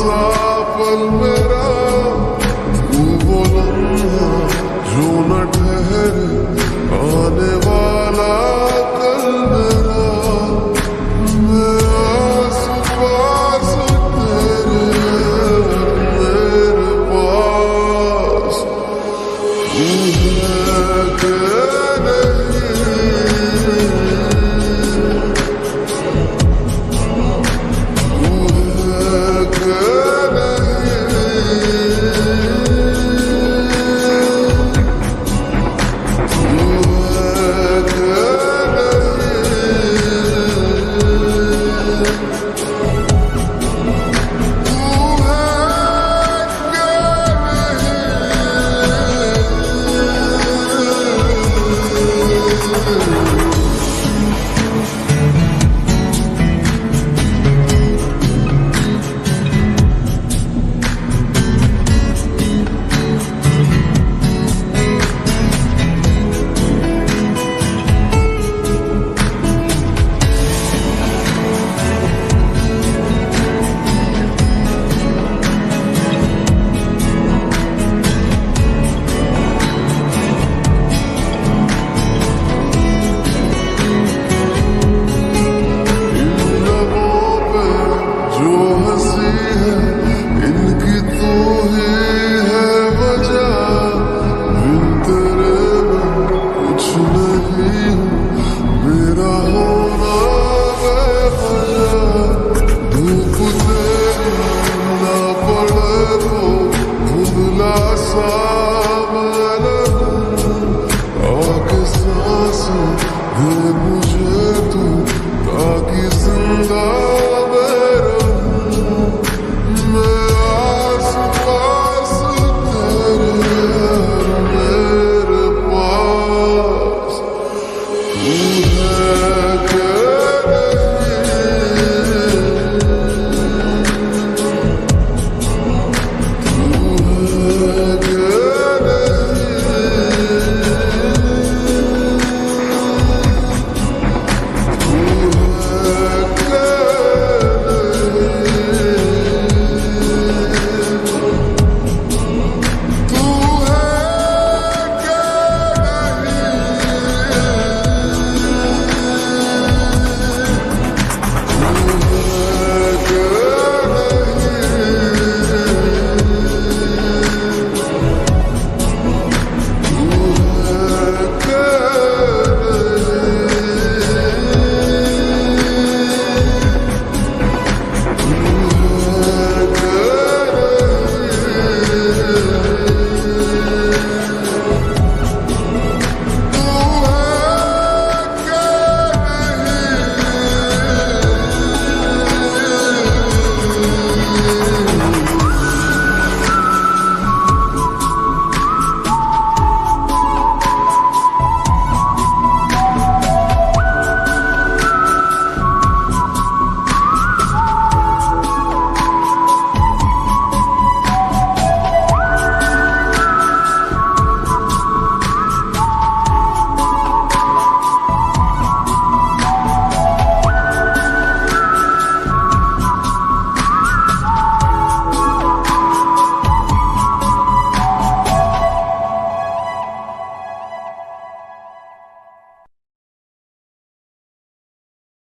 love unwilling.